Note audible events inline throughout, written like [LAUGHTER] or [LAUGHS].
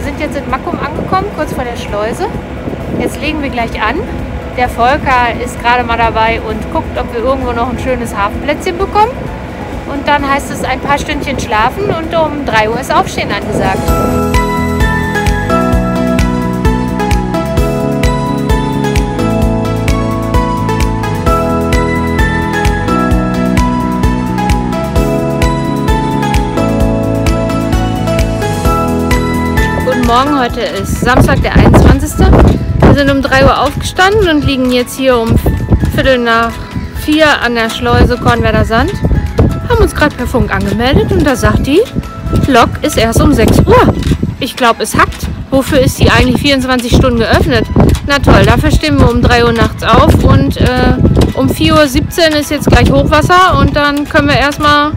sind jetzt in Mackum angekommen, kurz vor der Schleuse. Jetzt legen wir gleich an. Der Volker ist gerade mal dabei und guckt, ob wir irgendwo noch ein schönes Hafenplätzchen bekommen. Und dann heißt es ein paar Stündchen schlafen und um 3 Uhr ist Aufstehen angesagt. Morgen, heute ist Samstag, der 21. Wir sind um 3 Uhr aufgestanden und liegen jetzt hier um Viertel nach 4 an der Schleuse Kornwerder Sand. Haben uns gerade per Funk angemeldet und da sagt die, Lok ist erst um 6 Uhr. Ich glaube, es hackt. Wofür ist die eigentlich 24 Stunden geöffnet? Na toll, dafür stehen wir um 3 Uhr nachts auf und äh, um 4.17 Uhr ist jetzt gleich Hochwasser und dann können wir erstmal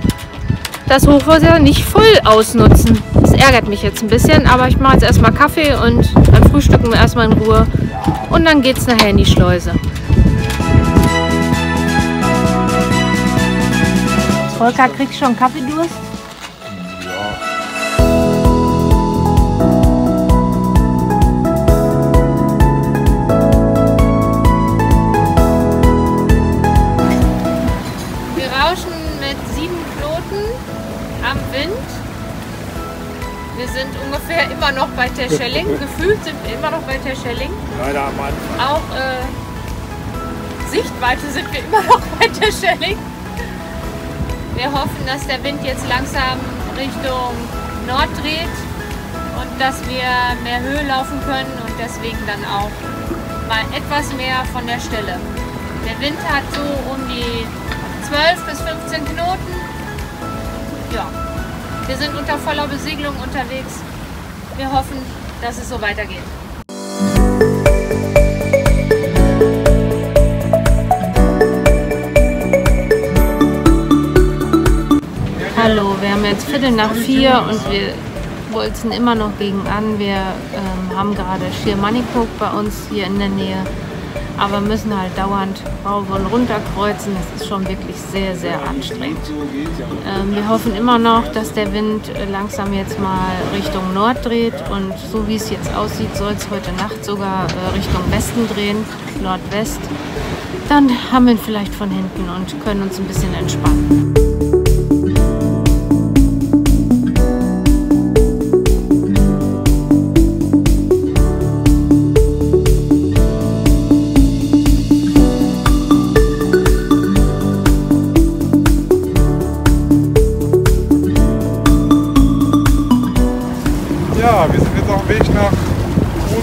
das Hochwasser nicht voll ausnutzen. Das ärgert mich jetzt ein bisschen, aber ich mache jetzt erstmal Kaffee und dann frühstücken wir erstmal in Ruhe und dann geht es nachher in die Schleuse. Volker, kriegst schon Kaffeedurst? Terschelling. Gefühlt sind wir immer noch bei Terschelling. Leider am Anfang. Auch äh, Sichtweite sind wir immer noch bei Terschelling. Wir hoffen, dass der Wind jetzt langsam Richtung Nord dreht und dass wir mehr Höhe laufen können und deswegen dann auch mal etwas mehr von der Stelle. Der Wind hat so um die 12 bis 15 Knoten. Ja, wir sind unter voller Besegelung unterwegs. Wir hoffen, dass es so weitergeht. Hallo, wir haben jetzt Viertel nach vier und wir bolzen immer noch gegen an. Wir ähm, haben gerade Schirmanikok bei uns hier in der Nähe, aber müssen halt dauernd rauf und runter kreuzen. Das ist schon wirklich sehr, sehr anstrengend. Ähm, wir hoffen immer noch, dass der Wind langsam jetzt mal Richtung Nord dreht und so wie es jetzt aussieht, soll es heute Nacht sogar äh, Richtung Westen drehen, Nordwest. Dann haben wir ihn vielleicht von hinten und können uns ein bisschen entspannen.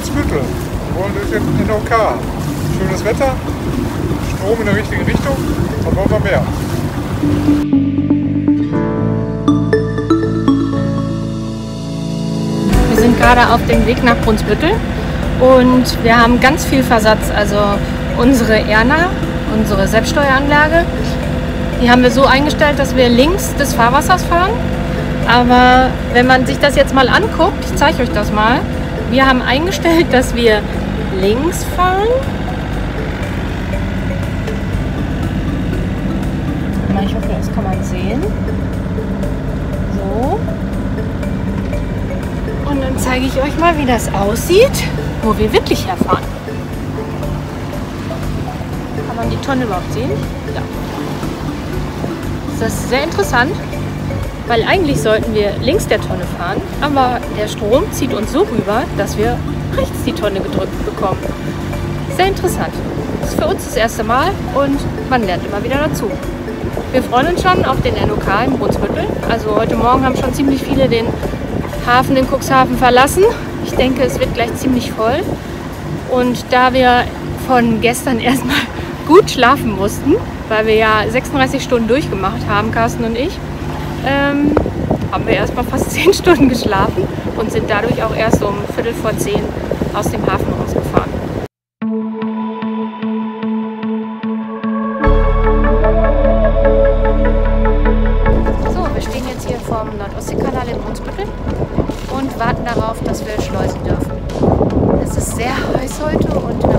Brunsbüttel. Wir wollen durch den NOK. Schönes Wetter, Strom in der richtigen Richtung, dann wollen wir mehr. Wir sind gerade auf dem Weg nach Brunsbüttel und wir haben ganz viel Versatz. Also unsere Erna, unsere Selbststeueranlage, die haben wir so eingestellt, dass wir links des Fahrwassers fahren. Aber wenn man sich das jetzt mal anguckt, ich zeige euch das mal, wir haben eingestellt, dass wir links fahren. Ich hoffe, das kann man sehen. So. Und dann zeige ich euch mal, wie das aussieht, wo wir wirklich herfahren. Kann man die Tonne überhaupt sehen? Ja. Das ist sehr interessant, weil eigentlich sollten wir links der Tonne fahren, aber der Strom zieht uns so rüber, dass wir rechts die Tonne gedrückt bekommen. Sehr interessant. Das ist für uns das erste Mal und man lernt immer wieder dazu. Wir freuen uns schon auf den NOK in Brunsbüttel. Also heute Morgen haben schon ziemlich viele den Hafen in Cuxhaven verlassen. Ich denke, es wird gleich ziemlich voll. Und da wir von gestern [LAUGHS] erstmal gut schlafen mussten, weil wir ja 36 Stunden durchgemacht haben, Carsten und ich, ähm, haben wir erstmal fast [LAUGHS] 10 Stunden geschlafen und sind dadurch auch erst um Viertel vor 10 aus dem Hafen rausgefahren. So, wir stehen jetzt hier vom Nordostseekanal in Brunsbüttel und warten darauf, dass wir schleusen dürfen. Es ist sehr heiß heute und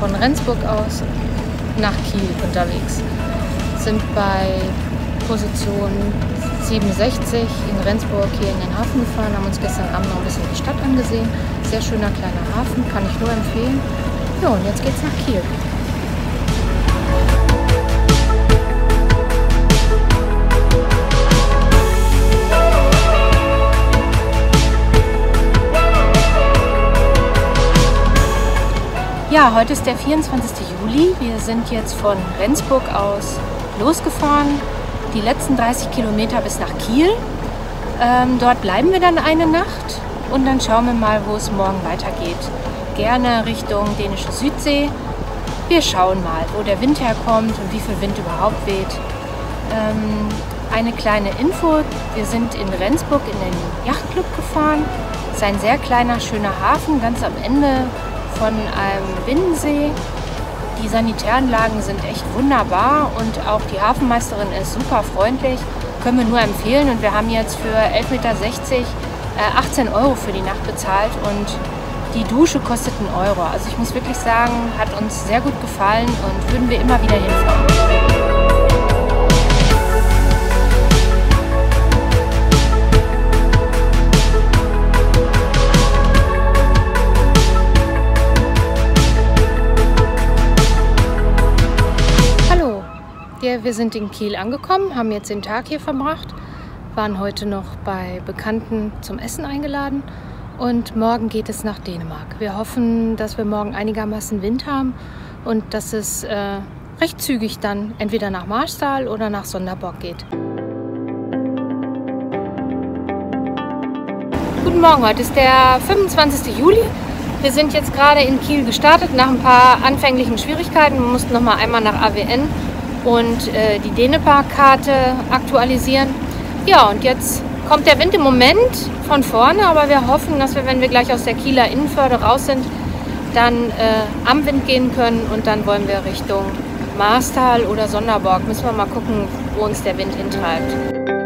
von Rendsburg aus nach Kiel unterwegs. Sind bei Position 67 in Rendsburg hier in den Hafen gefahren, haben uns gestern Abend noch ein bisschen die Stadt angesehen. Sehr schöner kleiner Hafen, kann ich nur empfehlen. Ja, und jetzt geht's nach Kiel. Ja, heute ist der 24. Juli. Wir sind jetzt von Rendsburg aus losgefahren. Die letzten 30 Kilometer bis nach Kiel. Ähm, dort bleiben wir dann eine Nacht und dann schauen wir mal, wo es morgen weitergeht. Gerne Richtung dänische Südsee. Wir schauen mal, wo der Wind herkommt und wie viel Wind überhaupt weht. Ähm, eine kleine Info, wir sind in Rendsburg in den Yachtclub gefahren. Es ist ein sehr kleiner, schöner Hafen, ganz am Ende von einem Binnensee. Die Sanitäranlagen sind echt wunderbar und auch die Hafenmeisterin ist super freundlich. Können wir nur empfehlen und wir haben jetzt für 11,60 Meter äh, 18 Euro für die Nacht bezahlt und die Dusche kostet einen Euro. Also ich muss wirklich sagen, hat uns sehr gut gefallen und würden wir immer wieder hinfahren. Wir sind in Kiel angekommen, haben jetzt den Tag hier verbracht, waren heute noch bei Bekannten zum Essen eingeladen und morgen geht es nach Dänemark. Wir hoffen, dass wir morgen einigermaßen Wind haben und dass es äh, recht zügig dann entweder nach Marstal oder nach Sonderborg geht. Guten Morgen, heute ist der 25. Juli. Wir sind jetzt gerade in Kiel gestartet nach ein paar anfänglichen Schwierigkeiten. Wir mussten noch mal einmal nach AWN und äh, die Dänemark-Karte aktualisieren. Ja, und jetzt kommt der Wind im Moment von vorne, aber wir hoffen, dass wir, wenn wir gleich aus der Kieler Innenförde raus sind, dann äh, am Wind gehen können und dann wollen wir Richtung Marstal oder Sonderborg. Müssen wir mal gucken, wo uns der Wind hintreibt.